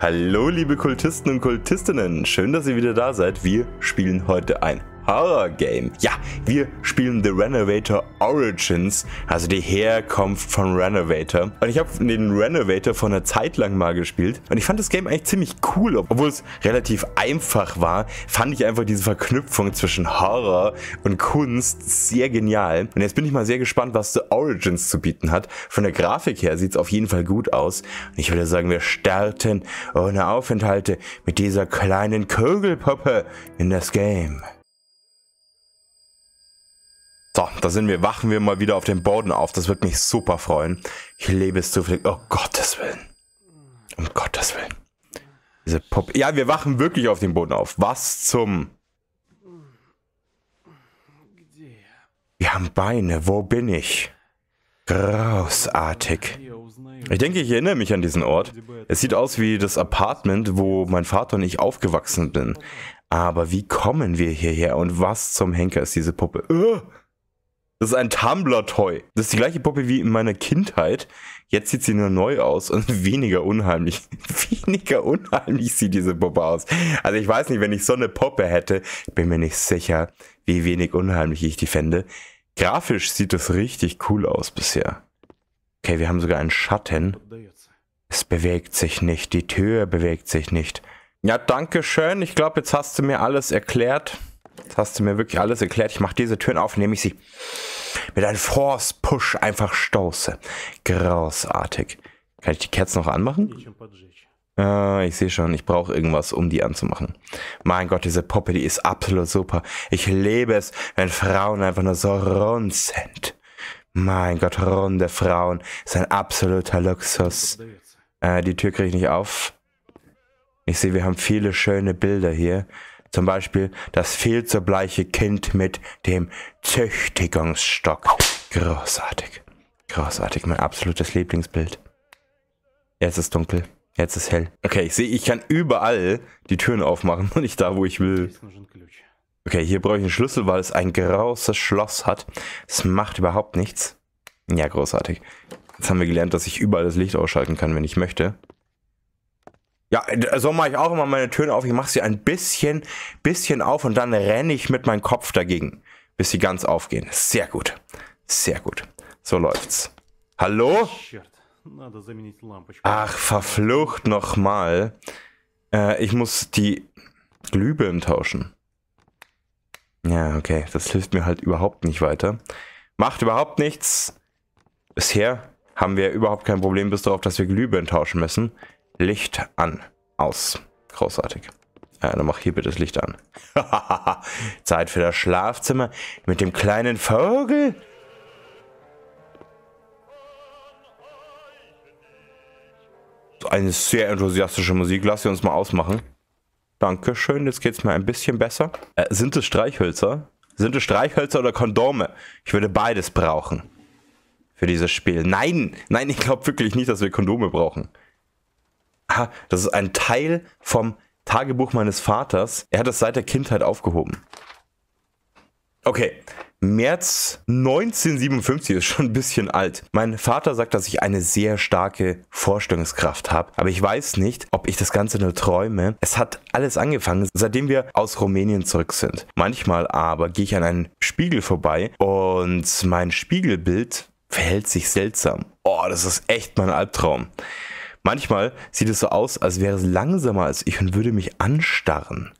Hallo liebe Kultisten und Kultistinnen, schön, dass ihr wieder da seid. Wir spielen heute ein Horror Game. Ja, wir spielen The Renovator Origins, also die Herkunft von Renovator. Und ich habe den Renovator vor einer Zeit lang mal gespielt und ich fand das Game eigentlich ziemlich cool. Obwohl es relativ einfach war, fand ich einfach diese Verknüpfung zwischen Horror und Kunst sehr genial. Und jetzt bin ich mal sehr gespannt, was The Origins zu bieten hat. Von der Grafik her sieht es auf jeden Fall gut aus. Und ich würde sagen, wir starten ohne Aufenthalte mit dieser kleinen Kugelpuppe in das Game. So, da sind wir. Wachen wir mal wieder auf dem Boden auf. Das wird mich super freuen. Ich lebe es zufällig. Oh Gottes Willen. Um Gottes Willen. Diese Puppe. Ja, wir wachen wirklich auf dem Boden auf. Was zum... Wir haben Beine. Wo bin ich? Großartig. Ich denke, ich erinnere mich an diesen Ort. Es sieht aus wie das Apartment, wo mein Vater und ich aufgewachsen sind. Aber wie kommen wir hierher und was zum Henker ist diese Puppe? Uh! Das ist ein Tumblr-Toy. Das ist die gleiche Puppe wie in meiner Kindheit. Jetzt sieht sie nur neu aus und weniger unheimlich. weniger unheimlich sieht diese Puppe aus. Also ich weiß nicht, wenn ich so eine Puppe hätte, bin mir nicht sicher, wie wenig unheimlich ich die fände. Grafisch sieht das richtig cool aus bisher. Okay, wir haben sogar einen Schatten. Es bewegt sich nicht, die Tür bewegt sich nicht. Ja, danke schön. Ich glaube, jetzt hast du mir alles erklärt. Jetzt hast du mir wirklich alles erklärt. Ich mache diese Türen auf, indem ich sie mit einem Force Push einfach stoße. Großartig. Kann ich die Kerzen noch anmachen? Ah, ich sehe schon, ich brauche irgendwas, um die anzumachen. Mein Gott, diese Puppe, die ist absolut super. Ich liebe es, wenn Frauen einfach nur so rund sind. Mein Gott, runde Frauen ist ein absoluter Luxus. Äh, die Tür kriege ich nicht auf. Ich sehe, wir haben viele schöne Bilder hier. Zum Beispiel das viel zu bleiche Kind mit dem Züchtigungsstock. Großartig. Großartig, mein absolutes Lieblingsbild. Jetzt ist dunkel. Jetzt ist hell. Okay, ich sehe, ich kann überall die Türen aufmachen und nicht da, wo ich will. Okay, hier brauche ich einen Schlüssel, weil es ein großes Schloss hat. Es macht überhaupt nichts. Ja, großartig. Jetzt haben wir gelernt, dass ich überall das Licht ausschalten kann, wenn ich möchte. Ja, so mache ich auch immer meine Türen auf. Ich mache sie ein bisschen, bisschen auf und dann renne ich mit meinem Kopf dagegen, bis sie ganz aufgehen. Sehr gut. Sehr gut. So läuft's. Hallo? Ach, verflucht nochmal. Äh, ich muss die Glühbirnen tauschen. Ja, okay. Das hilft mir halt überhaupt nicht weiter. Macht überhaupt nichts. Bisher haben wir überhaupt kein Problem bis darauf, dass wir Glühbirnen tauschen müssen. Licht an. Aus. Großartig. Ja, dann mach hier bitte das Licht an. Zeit für das Schlafzimmer mit dem kleinen Vogel. Eine sehr enthusiastische Musik. Lass sie uns mal ausmachen. Dankeschön, jetzt geht es mir ein bisschen besser. Äh, sind es Streichhölzer? Sind es Streichhölzer oder Kondome? Ich würde beides brauchen. Für dieses Spiel. Nein, nein, ich glaube wirklich nicht, dass wir Kondome brauchen das ist ein Teil vom Tagebuch meines Vaters. Er hat es seit der Kindheit aufgehoben. Okay, März 1957 ist schon ein bisschen alt. Mein Vater sagt, dass ich eine sehr starke Vorstellungskraft habe, aber ich weiß nicht, ob ich das Ganze nur träume. Es hat alles angefangen, seitdem wir aus Rumänien zurück sind. Manchmal aber gehe ich an einen Spiegel vorbei und mein Spiegelbild verhält sich seltsam. Oh, das ist echt mein Albtraum. Manchmal sieht es so aus, als wäre es langsamer als ich und würde mich anstarren.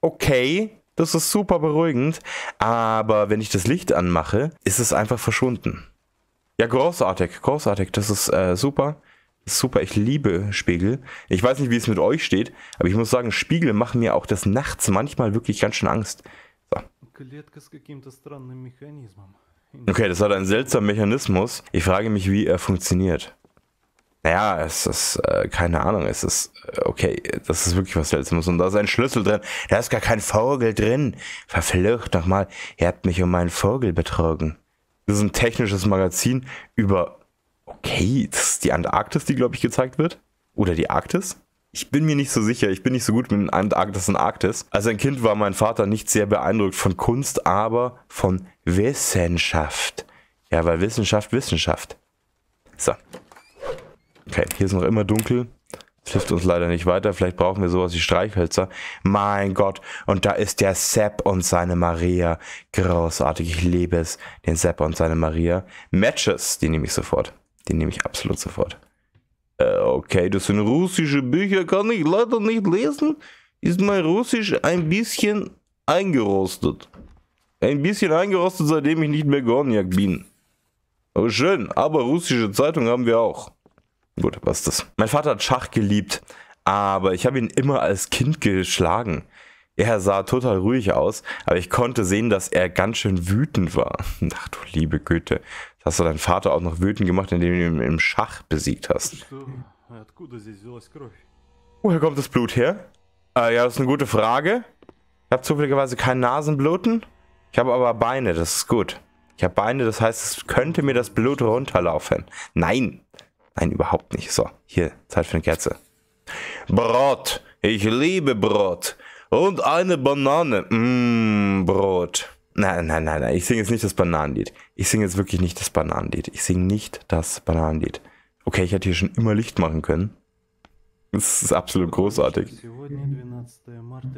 Okay, das ist super beruhigend, aber wenn ich das Licht anmache, ist es einfach verschwunden. Ja, großartig, großartig, das ist äh, super. super, ich liebe Spiegel. Ich weiß nicht, wie es mit euch steht, aber ich muss sagen, Spiegel machen mir auch des Nachts manchmal wirklich ganz schön Angst. So. Okay, das hat einen seltsamen Mechanismus. Ich frage mich, wie er funktioniert. Naja, es ist, äh, keine Ahnung, es ist, äh, okay, das ist wirklich was Seltsames. Und da ist ein Schlüssel drin. Da ist gar kein Vogel drin. Verflucht nochmal, ihr habt mich um meinen Vogel betrogen. Das ist ein technisches Magazin über, okay, das ist die Antarktis, die, glaube ich, gezeigt wird. Oder die Arktis. Ich bin mir nicht so sicher, ich bin nicht so gut mit Antarktis und Arktis. Als ein Kind war mein Vater nicht sehr beeindruckt von Kunst, aber von Wissenschaft. Ja, weil Wissenschaft Wissenschaft. So, Okay, hier ist noch immer dunkel. Das hilft uns leider nicht weiter. Vielleicht brauchen wir sowas wie Streichhölzer. Mein Gott. Und da ist der Sepp und seine Maria. Großartig. Ich liebe es. Den Sepp und seine Maria. Matches. Die nehme ich sofort. Die nehme ich absolut sofort. Äh, okay, das sind russische Bücher. Kann ich leider nicht lesen. Ist mein Russisch ein bisschen eingerostet. Ein bisschen eingerostet, seitdem ich nicht mehr Gorniak bin. Oh, schön. Aber russische Zeitung haben wir auch. Gut, was ist das? Mein Vater hat Schach geliebt, aber ich habe ihn immer als Kind geschlagen. Er sah total ruhig aus, aber ich konnte sehen, dass er ganz schön wütend war. Ach du liebe Güte, hast du deinen Vater auch noch wütend gemacht, indem du ihn im Schach besiegt hast. Woher kommt das Blut her? Äh, ja, das ist eine gute Frage. Ich habe zufälligerweise kein Nasenbluten. Ich habe aber Beine, das ist gut. Ich habe Beine, das heißt, es könnte mir das Blut runterlaufen. Nein, Nein, überhaupt nicht. So, hier, Zeit für eine Kerze. Brot. Ich liebe Brot. Und eine Banane. Mmm, Brot. Nein, nein, nein, nein. Ich singe jetzt nicht das Bananenlied. Ich singe jetzt wirklich nicht das Bananenlied. Ich singe nicht das Bananenlied. Okay, ich hätte hier schon immer Licht machen können. Das ist absolut großartig.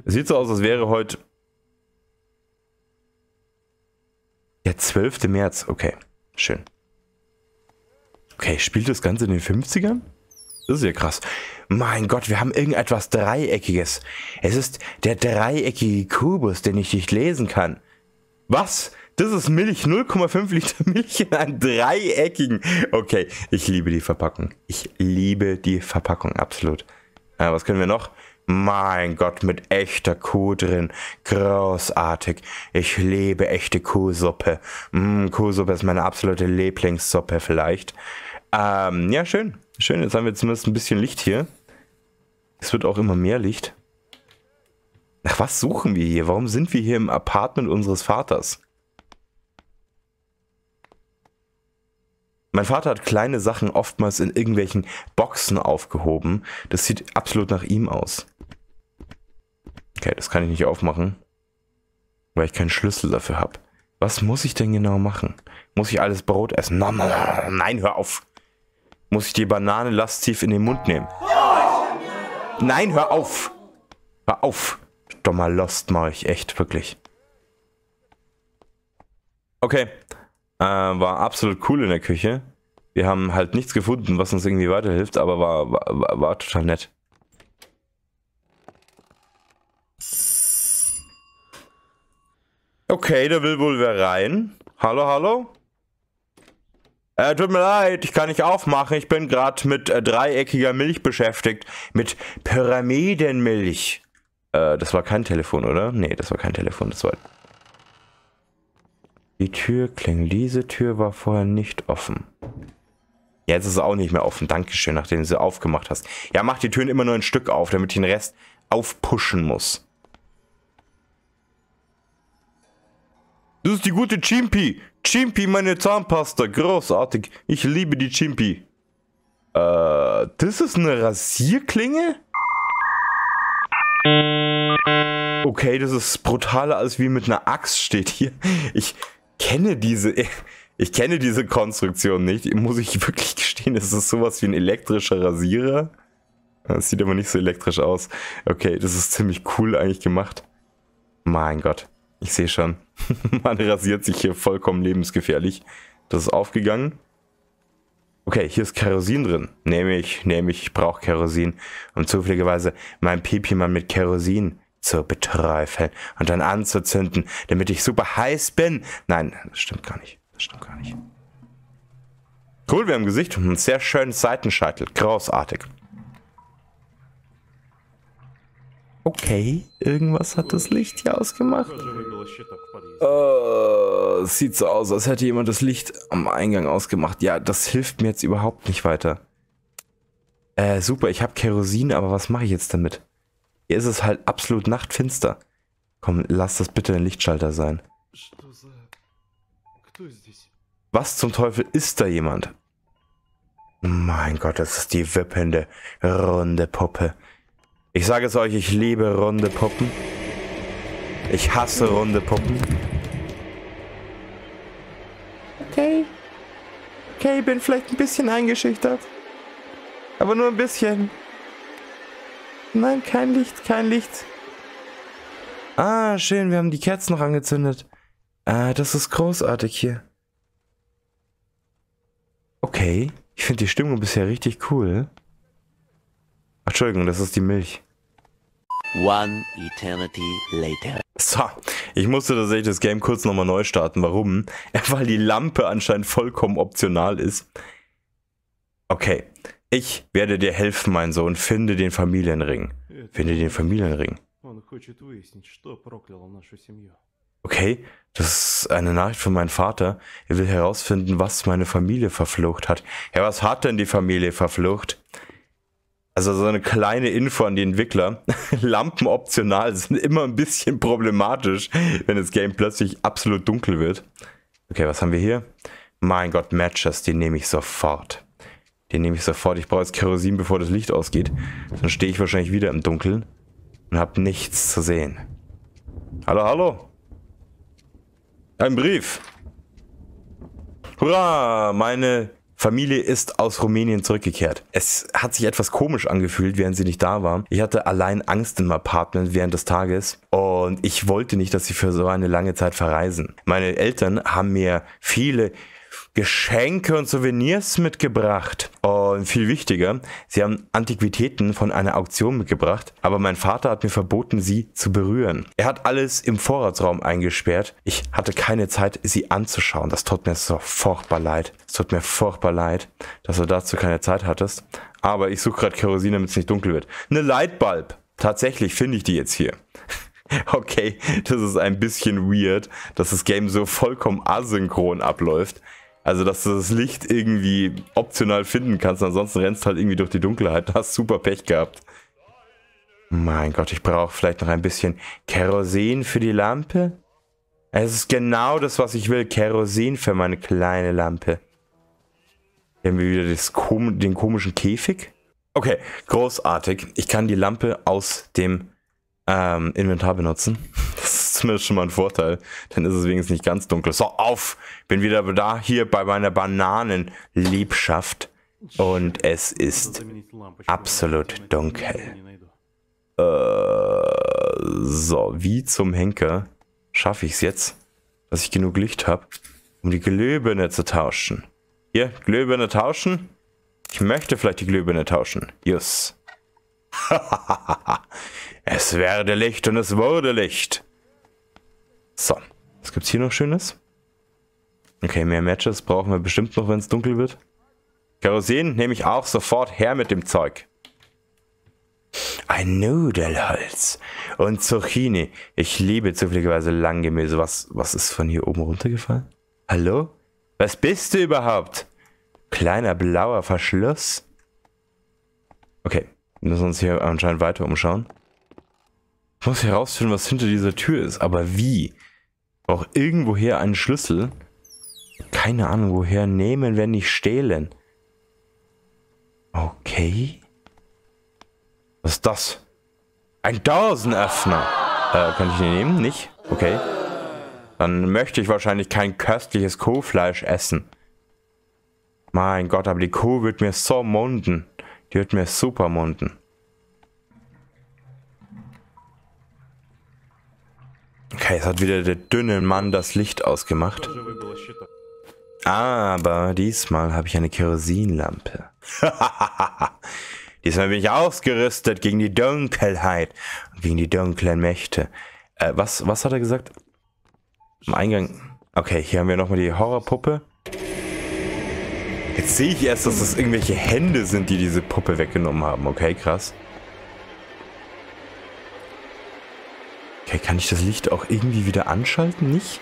Sieht so aus, als wäre heute der 12. März. Okay, schön. Okay, spielt das Ganze in den 50ern? Das ist ja krass. Mein Gott, wir haben irgendetwas Dreieckiges. Es ist der dreieckige Kubus, den ich nicht lesen kann. Was? Das ist Milch, 0,5 Liter Milch in einem dreieckigen. Okay, ich liebe die Verpackung. Ich liebe die Verpackung, absolut. Äh, was können wir noch? Mein Gott, mit echter Kuh drin. Großartig. Ich liebe echte Kuhsuppe. Mm, Kuhsuppe ist meine absolute Lieblingssuppe vielleicht. Ähm, ja, schön. Schön, jetzt haben wir zumindest ein bisschen Licht hier. Es wird auch immer mehr Licht. Nach was suchen wir hier? Warum sind wir hier im Apartment unseres Vaters? Mein Vater hat kleine Sachen oftmals in irgendwelchen Boxen aufgehoben. Das sieht absolut nach ihm aus. Okay, das kann ich nicht aufmachen, weil ich keinen Schlüssel dafür habe. Was muss ich denn genau machen? Muss ich alles Brot essen? Nein, hör auf. Muss ich die Banane lastiv in den Mund nehmen? Nein, hör auf! Hör auf! Dummer Lost mache ich echt, wirklich. Okay. Äh, war absolut cool in der Küche. Wir haben halt nichts gefunden, was uns irgendwie weiterhilft, aber war, war, war, war total nett. Okay, da will wohl wer rein. Hallo, hallo? Äh, tut mir leid, ich kann nicht aufmachen. Ich bin gerade mit äh, dreieckiger Milch beschäftigt. Mit Pyramidenmilch. Äh, das war kein Telefon, oder? Nee, das war kein Telefon. Das war... Die Tür klingelt. Diese Tür war vorher nicht offen. Jetzt ist sie auch nicht mehr offen. Dankeschön, nachdem du sie aufgemacht hast. Ja, mach die Türen immer nur ein Stück auf, damit ich den Rest aufpushen muss. Das ist die gute Chimpi. Chimpi, meine Zahnpasta. Großartig. Ich liebe die Chimpi. Äh, das ist eine Rasierklinge? Okay, das ist brutaler als wie mit einer Axt steht hier. Ich kenne diese... Ich kenne diese Konstruktion nicht. Muss ich wirklich gestehen, es ist sowas wie ein elektrischer Rasierer. Das sieht aber nicht so elektrisch aus. Okay, das ist ziemlich cool eigentlich gemacht. Mein Gott. Ich sehe schon. Man rasiert sich hier vollkommen lebensgefährlich. Das ist aufgegangen. Okay, hier ist Kerosin drin. Nehme ich, nehme ich, ich brauche Kerosin. Um zufälligerweise mein Pipi mal mit Kerosin zu beträufeln und dann anzuzünden, damit ich super heiß bin. Nein, das stimmt gar nicht. Das stimmt gar nicht. Cool, wir haben Gesicht und einen sehr schönen Seitenscheitel. Großartig. Okay, irgendwas hat das Licht hier ausgemacht. Uh, sieht so aus, als hätte jemand das Licht am Eingang ausgemacht. Ja, das hilft mir jetzt überhaupt nicht weiter. Äh, super, ich habe Kerosin, aber was mache ich jetzt damit? Hier ist es halt absolut nachtfinster. Komm, lass das bitte ein Lichtschalter sein. Was zum Teufel ist da jemand? Mein Gott, das ist die wippende, runde Puppe. Ich sage es euch, ich liebe runde Puppen. Ich hasse runde Puppen. Okay. Okay, bin vielleicht ein bisschen eingeschüchtert. Aber nur ein bisschen. Nein, kein Licht, kein Licht. Ah, schön, wir haben die Kerzen noch angezündet. Ah, das ist großartig hier. Okay, ich finde die Stimmung bisher richtig cool. Ach, Entschuldigung, das ist die Milch. One eternity later. So, ich musste tatsächlich das Game kurz nochmal neu starten. Warum? Weil die Lampe anscheinend vollkommen optional ist. Okay, ich werde dir helfen, mein Sohn. Finde den Familienring. Finde den Familienring. Okay, das ist eine Nachricht von meinem Vater. Er will herausfinden, was meine Familie verflucht hat. Ja, was hat denn die Familie verflucht? Also so eine kleine Info an die Entwickler. Lampen optional sind immer ein bisschen problematisch, wenn das Game plötzlich absolut dunkel wird. Okay, was haben wir hier? Mein Gott, Matches, die nehme ich sofort. Den nehme ich sofort. Ich brauche jetzt Kerosin, bevor das Licht ausgeht. Dann stehe ich wahrscheinlich wieder im Dunkeln und habe nichts zu sehen. Hallo, hallo. Ein Brief. Hurra, meine Familie ist aus Rumänien zurückgekehrt. Es hat sich etwas komisch angefühlt, während sie nicht da war. Ich hatte allein Angst im Apartment während des Tages und ich wollte nicht, dass sie für so eine lange Zeit verreisen. Meine Eltern haben mir viele Geschenke und Souvenirs mitgebracht. Und viel wichtiger, sie haben Antiquitäten von einer Auktion mitgebracht, aber mein Vater hat mir verboten, sie zu berühren. Er hat alles im Vorratsraum eingesperrt. Ich hatte keine Zeit, sie anzuschauen. Das tut mir so furchtbar leid. Es tut mir furchtbar leid, dass du dazu keine Zeit hattest. Aber ich suche gerade Kerosin, damit es nicht dunkel wird. Eine Lightbulb. Tatsächlich finde ich die jetzt hier. Okay, das ist ein bisschen weird, dass das Game so vollkommen asynchron abläuft. Also, dass du das Licht irgendwie optional finden kannst, ansonsten rennst du halt irgendwie durch die Dunkelheit. Du hast super Pech gehabt. Mein Gott, ich brauche vielleicht noch ein bisschen Kerosin für die Lampe. Es ist genau das, was ich will. Kerosin für meine kleine Lampe. Hier haben wir wieder das, den komischen Käfig. Okay, großartig. Ich kann die Lampe aus dem ähm, Inventar benutzen. Zumindest schon mal ein Vorteil. Dann ist es wenigstens nicht ganz dunkel. So, auf! Bin wieder da, hier bei meiner Bananenliebschaft. Und es ist absolut dunkel. Äh, so, wie zum Henker schaffe ich es jetzt, dass ich genug Licht habe, um die Glühbirne zu tauschen. Hier, Glühbirne tauschen. Ich möchte vielleicht die Glühbirne tauschen. Just. Es werde Licht und es wurde Licht. So, was gibt's hier noch Schönes? Okay, mehr Matches brauchen wir bestimmt noch, wenn es dunkel wird. Kerosin nehme ich auch sofort her mit dem Zeug. Ein Nudelholz und Zucchini. Ich liebe zufälligerweise Langgemüse. Was, was ist von hier oben runtergefallen? Hallo? Was bist du überhaupt? Kleiner blauer Verschluss. Okay, wir müssen uns hier anscheinend weiter umschauen. Ich muss herausfinden, was hinter dieser Tür ist. Aber wie? Auch irgendwoher einen Schlüssel. Keine Ahnung, woher nehmen, wenn nicht stehlen. Okay. Was ist das? Ein Dosenöffner. Äh, kann ich den nehmen? Nicht? Okay. Dann möchte ich wahrscheinlich kein köstliches Kuhfleisch essen. Mein Gott, aber die Kuh wird mir so munden. Die wird mir super munden. Okay, es hat wieder der dünne Mann das Licht ausgemacht. Aber diesmal habe ich eine Kerosinlampe. diesmal bin ich ausgerüstet gegen die Dunkelheit und gegen die dunklen Mächte. Äh, was, was hat er gesagt? Am Eingang. Okay, hier haben wir nochmal die Horrorpuppe. Jetzt sehe ich erst, dass das irgendwelche Hände sind, die diese Puppe weggenommen haben. Okay, krass. Okay, kann ich das Licht auch irgendwie wieder anschalten? Nicht?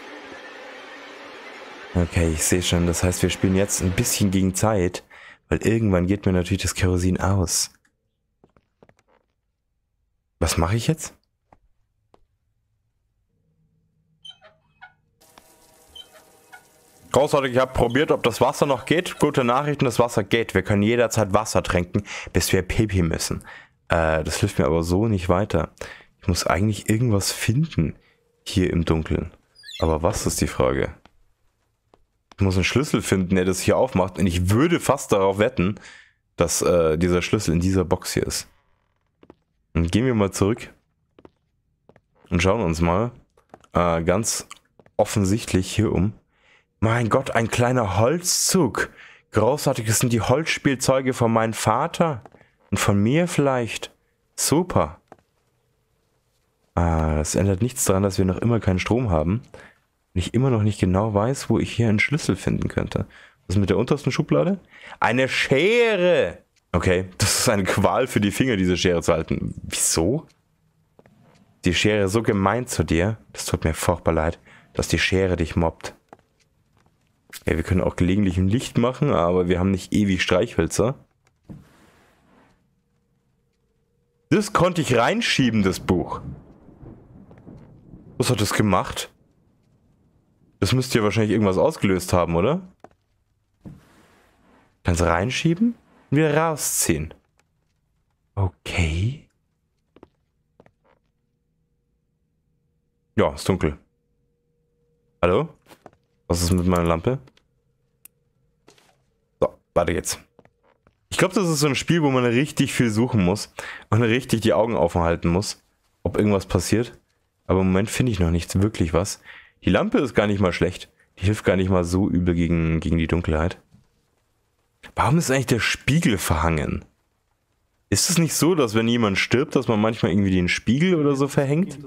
Okay, ich sehe schon. Das heißt, wir spielen jetzt ein bisschen gegen Zeit. Weil irgendwann geht mir natürlich das Kerosin aus. Was mache ich jetzt? Großartig, ich habe probiert, ob das Wasser noch geht. Gute Nachrichten, das Wasser geht. Wir können jederzeit Wasser trinken, bis wir pipi müssen. Äh, das hilft mir aber so nicht weiter. Ich muss eigentlich irgendwas finden hier im Dunkeln. Aber was ist die Frage? Ich muss einen Schlüssel finden, der das hier aufmacht. Und ich würde fast darauf wetten, dass äh, dieser Schlüssel in dieser Box hier ist. Dann gehen wir mal zurück und schauen uns mal äh, ganz offensichtlich hier um. Mein Gott, ein kleiner Holzzug. Großartig, das sind die Holzspielzeuge von meinem Vater. Und von mir vielleicht. Super. Ah, das ändert nichts daran, dass wir noch immer keinen Strom haben. Und ich immer noch nicht genau weiß, wo ich hier einen Schlüssel finden könnte. Was ist mit der untersten Schublade? Eine Schere! Okay, das ist eine Qual für die Finger, diese Schere zu halten. Wieso? Die Schere so gemein zu dir. Das tut mir furchtbar leid, dass die Schere dich mobbt. Ja, wir können auch gelegentlich ein Licht machen, aber wir haben nicht ewig Streichhölzer. Das konnte ich reinschieben, das Buch. Was hat das gemacht? Das müsste ja wahrscheinlich irgendwas ausgelöst haben, oder? Kannst reinschieben und wieder rausziehen. Okay. Ja, ist dunkel. Hallo? Was ist mit meiner Lampe? So, warte jetzt. Ich glaube, das ist so ein Spiel, wo man richtig viel suchen muss und richtig die Augen offen halten muss, ob irgendwas passiert. Aber im Moment finde ich noch nichts wirklich was. Die Lampe ist gar nicht mal schlecht. Die hilft gar nicht mal so übel gegen, gegen die Dunkelheit. Warum ist eigentlich der Spiegel verhangen? Ist es nicht so, dass wenn jemand stirbt, dass man manchmal irgendwie den Spiegel oder so verhängt?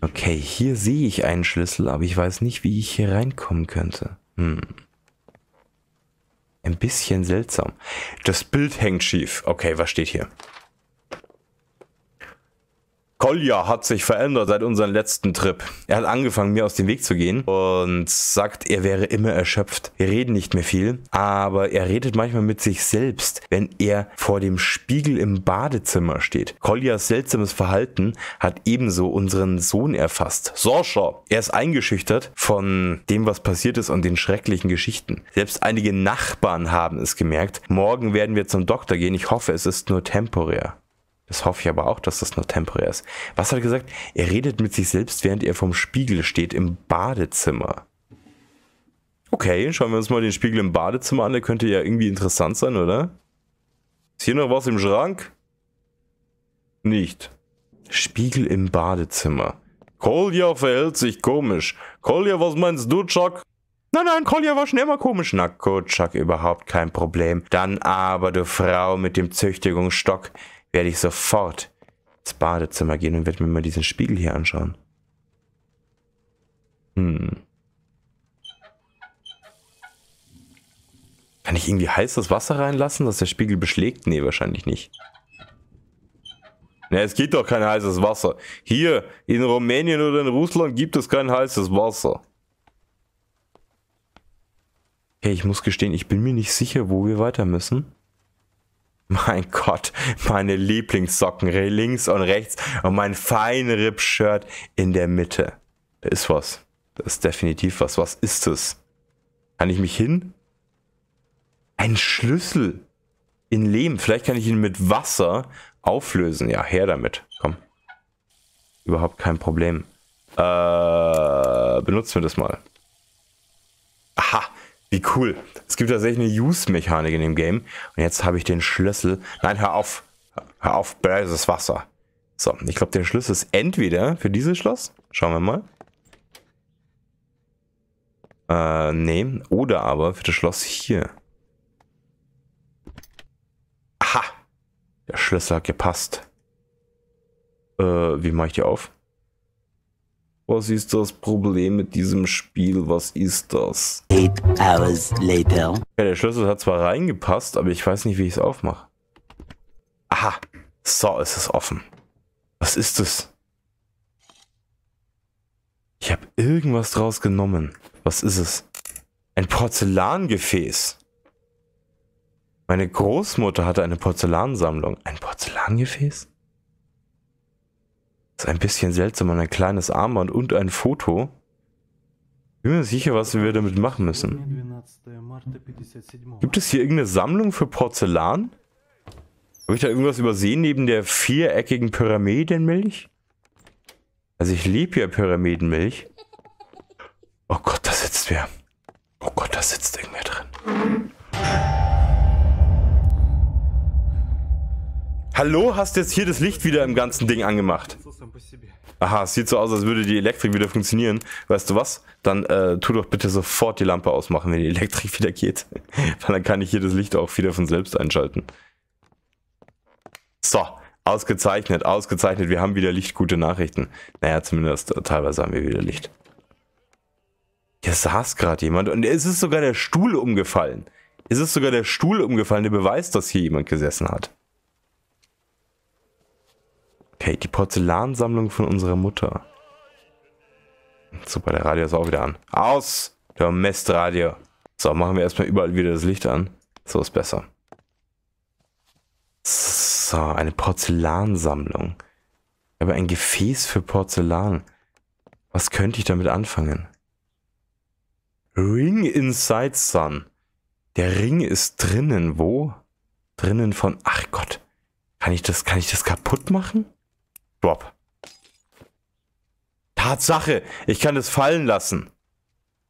Okay, hier sehe ich einen Schlüssel, aber ich weiß nicht, wie ich hier reinkommen könnte. Hm. Ein bisschen seltsam. Das Bild hängt schief. Okay, was steht hier? Kolja hat sich verändert seit unserem letzten Trip. Er hat angefangen, mir aus dem Weg zu gehen und sagt, er wäre immer erschöpft. Wir reden nicht mehr viel, aber er redet manchmal mit sich selbst, wenn er vor dem Spiegel im Badezimmer steht. Koljas seltsames Verhalten hat ebenso unseren Sohn erfasst. Sorsha, er ist eingeschüchtert von dem, was passiert ist und den schrecklichen Geschichten. Selbst einige Nachbarn haben es gemerkt. Morgen werden wir zum Doktor gehen. Ich hoffe, es ist nur temporär. Das hoffe ich aber auch, dass das nur temporär ist. Was hat er gesagt? Er redet mit sich selbst, während er vom Spiegel steht im Badezimmer. Okay, schauen wir uns mal den Spiegel im Badezimmer an. Der könnte ja irgendwie interessant sein, oder? Ist hier noch was im Schrank? Nicht. Spiegel im Badezimmer. Kolja verhält sich komisch. Kolja, was meinst du, Chuck? Nein, nein, Kolja war schon immer komisch. Na gut, Chuck, überhaupt kein Problem. Dann aber, du Frau mit dem Züchtigungsstock werde ich sofort ins Badezimmer gehen und werde mir mal diesen Spiegel hier anschauen. Hm. Kann ich irgendwie heißes Wasser reinlassen, dass der Spiegel beschlägt? Nee, wahrscheinlich nicht. Ne, es gibt doch kein heißes Wasser. Hier in Rumänien oder in Russland gibt es kein heißes Wasser. Okay, ich muss gestehen, ich bin mir nicht sicher, wo wir weiter müssen. Mein Gott, meine Lieblingssocken links und rechts und mein Feinripp-Shirt in der Mitte. Da ist was. Da ist definitiv was. Was ist es? Kann ich mich hin? Ein Schlüssel in Lehm. Vielleicht kann ich ihn mit Wasser auflösen. Ja, her damit. Komm. Überhaupt kein Problem. Äh, benutzen wir das mal. Aha, wie cool. Es gibt tatsächlich eine Use-Mechanik in dem Game. Und jetzt habe ich den Schlüssel. Nein, hör auf. Hör auf, böses Wasser. So, ich glaube, der Schlüssel ist entweder für dieses Schloss. Schauen wir mal. Äh, nee. Oder aber für das Schloss hier. Aha. Der Schlüssel hat gepasst. Äh, wie mache ich die auf? Was ist das Problem mit diesem Spiel? Was ist das? Eight hours later. Ja, der Schlüssel hat zwar reingepasst, aber ich weiß nicht, wie ich es aufmache. Aha. So, ist es offen. Was ist das? Ich habe irgendwas draus genommen. Was ist es? Ein Porzellangefäß. Meine Großmutter hatte eine Porzellansammlung. Ein Porzellangefäß? Ist ein bisschen seltsam. Ein kleines Armband und ein Foto. Bin mir sicher, was wir damit machen müssen. Gibt es hier irgendeine Sammlung für Porzellan? Habe ich da irgendwas übersehen neben der viereckigen Pyramidenmilch? Also ich liebe ja Pyramidenmilch. Oh Gott, da sitzt wer. Oh Gott, da sitzt irgendwer drin. Hallo, hast du jetzt hier das Licht wieder im ganzen Ding angemacht? Aha, es sieht so aus, als würde die Elektrik wieder funktionieren. Weißt du was? Dann äh, tu doch bitte sofort die Lampe ausmachen, wenn die Elektrik wieder geht. dann kann ich hier das Licht auch wieder von selbst einschalten. So, ausgezeichnet, ausgezeichnet. Wir haben wieder Licht, gute Nachrichten. Naja, zumindest äh, teilweise haben wir wieder Licht. Hier saß gerade jemand und es ist sogar der Stuhl umgefallen. Es ist sogar der Stuhl umgefallen, der beweist, dass hier jemand gesessen hat. Okay, die Porzellansammlung von unserer Mutter. Super, der Radio ist auch wieder an. Aus! Der Mestradio. So, machen wir erstmal überall wieder das Licht an. So ist besser. So, eine Porzellansammlung. Habe ein Gefäß für Porzellan. Was könnte ich damit anfangen? Ring Inside Sun. Der Ring ist drinnen. Wo? Drinnen von... Ach Gott. Kann ich das, kann ich das kaputt machen? Drop. Tatsache, ich kann es fallen lassen.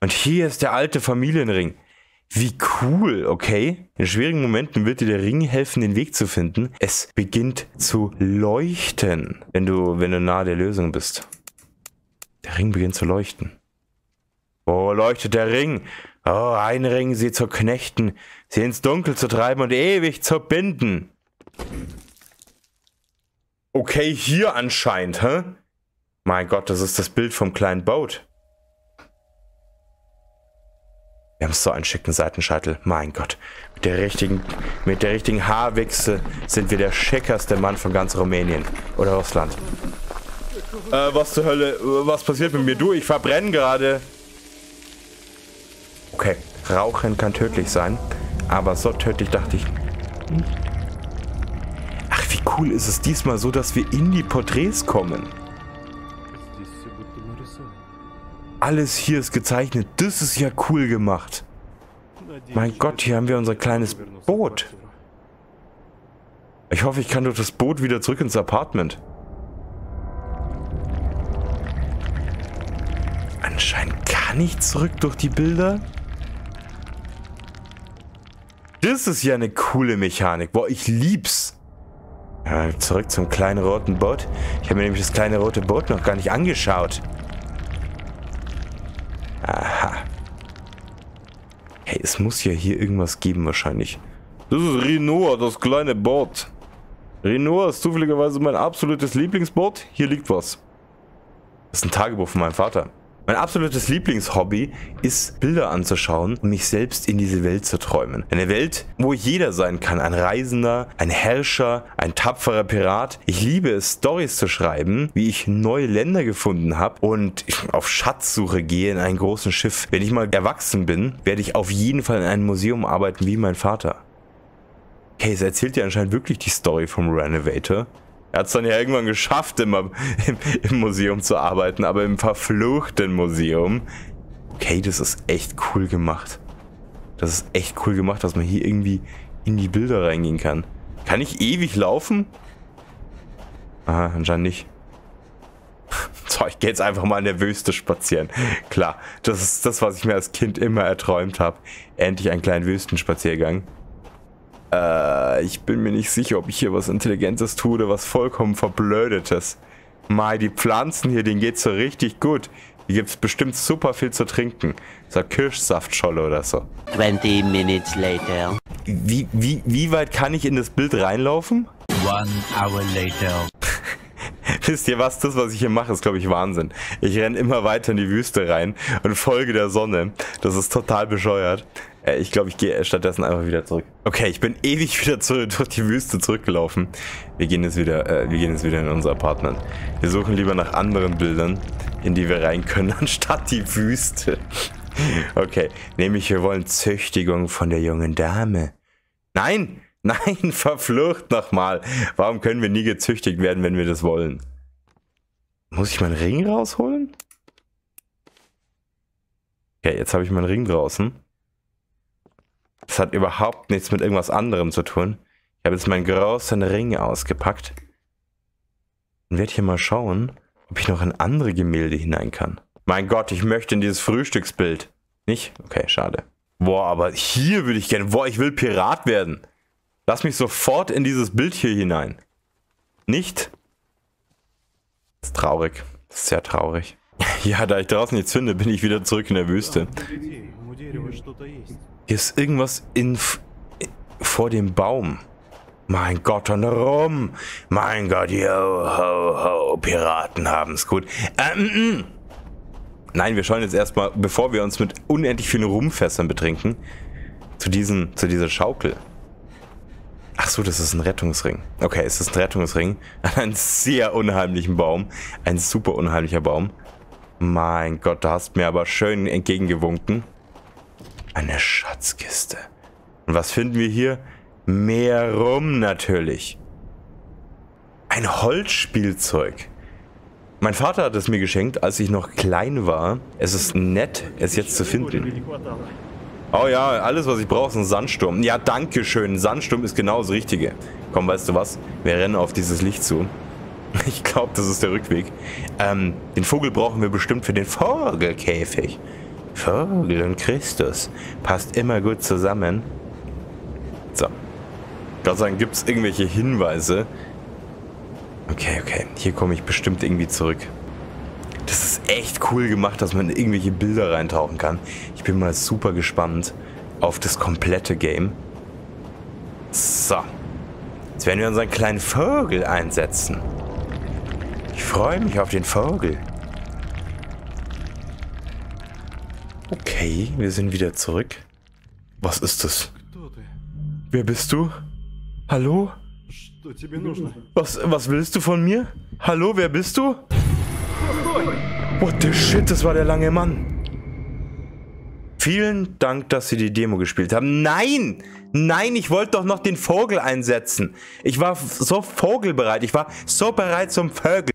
Und hier ist der alte Familienring. Wie cool, okay? In schwierigen Momenten wird dir der Ring helfen, den Weg zu finden. Es beginnt zu leuchten, wenn du, wenn du nahe der Lösung bist. Der Ring beginnt zu leuchten. Oh, leuchtet der Ring. Oh, ein Ring, sie zu knechten, sie ins Dunkel zu treiben und ewig zu binden. Okay, hier anscheinend, hä? Mein Gott, das ist das Bild vom kleinen Boot. Wir haben so einen schicken Seitenscheitel. Mein Gott. Mit der richtigen, mit der richtigen Haarwichse sind wir der schickerste Mann von ganz Rumänien. Oder Russland. Äh, was zur Hölle? Was passiert mit mir? Du, ich verbrenne gerade. Okay. Rauchen kann tödlich sein. Aber so tödlich dachte ich. Hm cool ist es diesmal so, dass wir in die Porträts kommen. Alles hier ist gezeichnet. Das ist ja cool gemacht. Mein Gott, hier haben wir unser kleines Boot. Ich hoffe, ich kann durch das Boot wieder zurück ins Apartment. Anscheinend kann ich zurück durch die Bilder. Das ist ja eine coole Mechanik. Boah, ich lieb's. Ja, zurück zum kleinen roten Boot. Ich habe mir nämlich das kleine rote Boot noch gar nicht angeschaut. Aha. Hey, es muss ja hier irgendwas geben wahrscheinlich. Das ist Renoir, das kleine Boot. Renoir ist zufälligerweise mein absolutes Lieblingsboot. Hier liegt was. Das ist ein Tagebuch von meinem Vater. Mein absolutes Lieblingshobby ist, Bilder anzuschauen und mich selbst in diese Welt zu träumen. Eine Welt, wo jeder sein kann. Ein Reisender, ein Herrscher, ein tapferer Pirat. Ich liebe es, Stories zu schreiben, wie ich neue Länder gefunden habe und auf Schatzsuche gehe in einem großen Schiff. Wenn ich mal erwachsen bin, werde ich auf jeden Fall in einem Museum arbeiten wie mein Vater. Okay, es erzählt dir anscheinend wirklich die Story vom Renovator. Er hat es dann ja irgendwann geschafft, im, im, im, Museum zu arbeiten, aber im verfluchten Museum. Okay, das ist echt cool gemacht. Das ist echt cool gemacht, dass man hier irgendwie in die Bilder reingehen kann. Kann ich ewig laufen? Aha, anscheinend nicht. So, ich gehe jetzt einfach mal in der Wüste spazieren. Klar, das ist das, was ich mir als Kind immer erträumt habe. Endlich einen kleinen Wüstenspaziergang. Äh, ich bin mir nicht sicher, ob ich hier was Intelligentes tue oder was vollkommen Verblödetes. Mai, die Pflanzen hier, denen geht's so richtig gut. Hier gibt's bestimmt super viel zu trinken. So Kirschsaftscholle oder so. 20 minutes later. Wie, wie, wie weit kann ich in das Bild reinlaufen? One hour later. Wisst ihr was? Das, was ich hier mache, ist, glaube ich, Wahnsinn. Ich renne immer weiter in die Wüste rein und folge der Sonne. Das ist total bescheuert. Äh, ich glaube, ich gehe stattdessen einfach wieder zurück. Okay, ich bin ewig wieder zurück, durch die Wüste zurückgelaufen. Wir gehen jetzt wieder, äh, wir gehen jetzt wieder in unser Apartment. Wir suchen lieber nach anderen Bildern, in die wir rein können, anstatt die Wüste. Okay, nämlich wir wollen Züchtigung von der jungen Dame. Nein, nein, verflucht nochmal. Warum können wir nie gezüchtigt werden, wenn wir das wollen? Muss ich meinen Ring rausholen? Okay, jetzt habe ich meinen Ring draußen. Das hat überhaupt nichts mit irgendwas anderem zu tun. Ich habe jetzt meinen großen Ring ausgepackt. Und werde hier mal schauen, ob ich noch in andere Gemälde hinein kann. Mein Gott, ich möchte in dieses Frühstücksbild. Nicht? Okay, schade. Boah, aber hier würde ich gerne. Boah, ich will Pirat werden. Lass mich sofort in dieses Bild hier hinein. Nicht? Das ist traurig. Das ist sehr traurig. Ja, da ich draußen nichts finde, bin ich wieder zurück in der Wüste. Hier ist irgendwas in, vor dem Baum. Mein Gott, und rum. Mein Gott, yo, ho, ho, Piraten haben's gut. Ähm, mm. Nein, wir schauen jetzt erstmal, bevor wir uns mit unendlich vielen Rumfässern betrinken, zu, diesen, zu dieser Schaukel. Ach so, das ist ein Rettungsring. Okay, es ist ein Rettungsring an einem sehr unheimlichen Baum. Ein super unheimlicher Baum. Mein Gott, da hast mir aber schön entgegengewunken. Eine Schatzkiste. Und was finden wir hier? Mehr Rum natürlich. Ein Holzspielzeug. Mein Vater hat es mir geschenkt, als ich noch klein war. Es ist nett, es jetzt zu finden. Oh ja, alles was ich brauche ist ein Sandsturm. Ja, danke schön. Sandsturm ist genau das Richtige. Komm, weißt du was? Wir rennen auf dieses Licht zu. Ich glaube, das ist der Rückweg. Ähm, den Vogel brauchen wir bestimmt für den Vogelkäfig. Vogel und Christus. Passt immer gut zusammen. So. Gott sei Dank gibt es irgendwelche Hinweise. Okay, okay. Hier komme ich bestimmt irgendwie zurück. Das ist echt cool gemacht, dass man in irgendwelche Bilder reintauchen kann. Ich bin mal super gespannt auf das komplette Game. So. Jetzt werden wir unseren kleinen Vogel einsetzen. Ich freue mich auf den Vogel. Okay, wir sind wieder zurück. Was ist das? Wer bist du? Hallo? Was, was willst du von mir? Hallo, wer bist du? What the shit, das war der lange Mann. Vielen Dank, dass Sie die Demo gespielt haben. Nein! Nein, ich wollte doch noch den Vogel einsetzen. Ich war so vogelbereit. Ich war so bereit zum Vögel.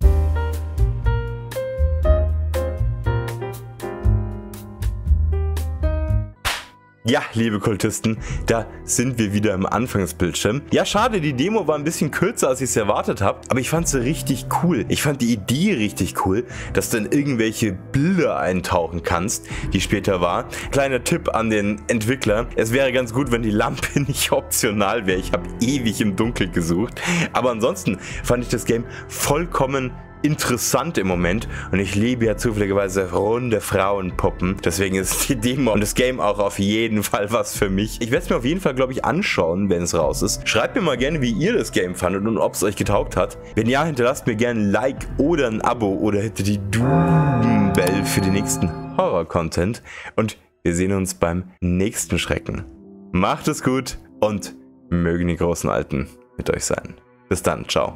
Ja, liebe Kultisten, da sind wir wieder im Anfangsbildschirm. Ja, schade, die Demo war ein bisschen kürzer, als ich es erwartet habe, aber ich fand sie richtig cool. Ich fand die Idee richtig cool, dass du in irgendwelche Bilder eintauchen kannst, die später war. Kleiner Tipp an den Entwickler, es wäre ganz gut, wenn die Lampe nicht optional wäre. Ich habe ewig im Dunkeln gesucht, aber ansonsten fand ich das Game vollkommen interessant im Moment und ich liebe ja zufälligerweise runde Frauenpuppen. Deswegen ist die Demo und das Game auch auf jeden Fall was für mich. Ich werde es mir auf jeden Fall, glaube ich, anschauen, wenn es raus ist. Schreibt mir mal gerne, wie ihr das Game fandet und ob es euch getaugt hat. Wenn ja, hinterlasst mir gerne ein Like oder ein Abo oder hättet die Doom-Bell für den nächsten Horror-Content. Und wir sehen uns beim nächsten Schrecken. Macht es gut und mögen die großen Alten mit euch sein. Bis dann, ciao.